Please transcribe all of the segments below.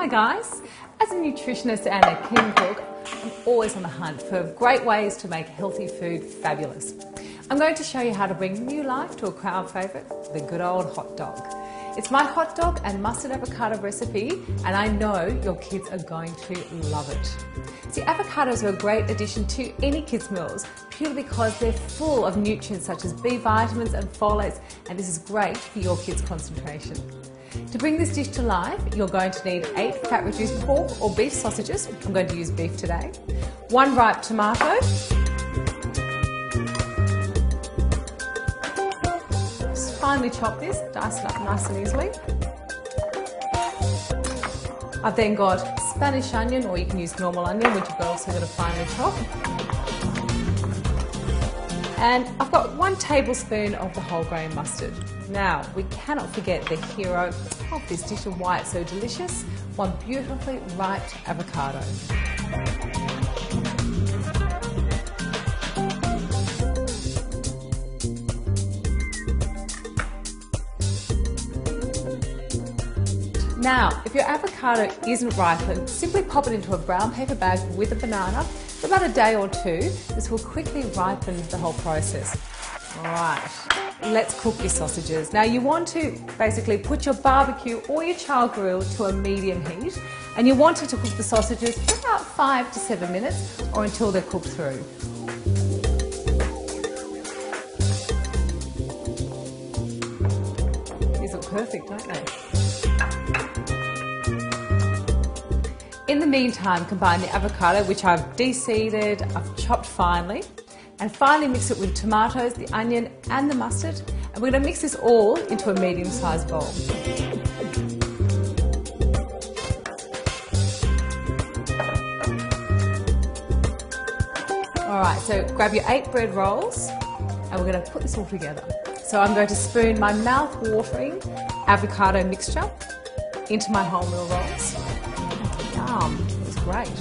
Hi guys, as a nutritionist and a keen cook, I'm always on the hunt for great ways to make healthy food fabulous. I'm going to show you how to bring new life to a crowd favourite, the good old hot dog. It's my hot dog and mustard avocado recipe and I know your kids are going to love it. See, avocados are a great addition to any kids' meals purely because they're full of nutrients such as B vitamins and folates and this is great for your kids' concentration. To bring this dish to life, you're going to need eight fat reduced pork or beef sausages. I'm going to use beef today. One ripe tomato. Just finely chop this, dice it up nice and easily. I've then got Spanish onion, or you can use normal onion, which you've also got to finely chop. And I've got one tablespoon of the whole grain mustard. Now, we cannot forget the hero of this dish and why it's so delicious, one beautifully ripe avocado. Now, if your avocado isn't ripened, simply pop it into a brown paper bag with a banana for about a day or two. This will quickly ripen the whole process. Right, let's cook your sausages. Now you want to basically put your barbecue or your char grill to a medium heat and you want to cook the sausages for about five to seven minutes or until they're cooked through. These look perfect, don't they? In the meantime, combine the avocado, which I've de-seeded, I've chopped finely, and finally mix it with tomatoes, the onion, and the mustard. And we're going to mix this all into a medium-sized bowl. All right, so grab your eight bread rolls, and we're going to put this all together. So I'm going to spoon my mouth-watering avocado mixture into my wholemeal rolls. Yum, it's great.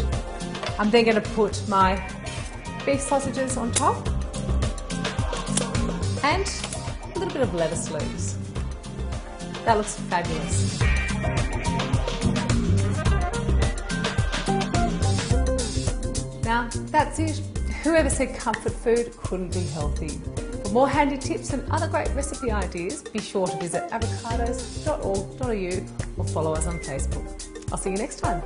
I'm then going to put my beef sausages on top and a little bit of lettuce leaves. That looks fabulous. Now, that's it. Whoever said comfort food couldn't be healthy. For more handy tips and other great recipe ideas, be sure to visit avocados.org.au or follow us on Facebook. I'll see you next time.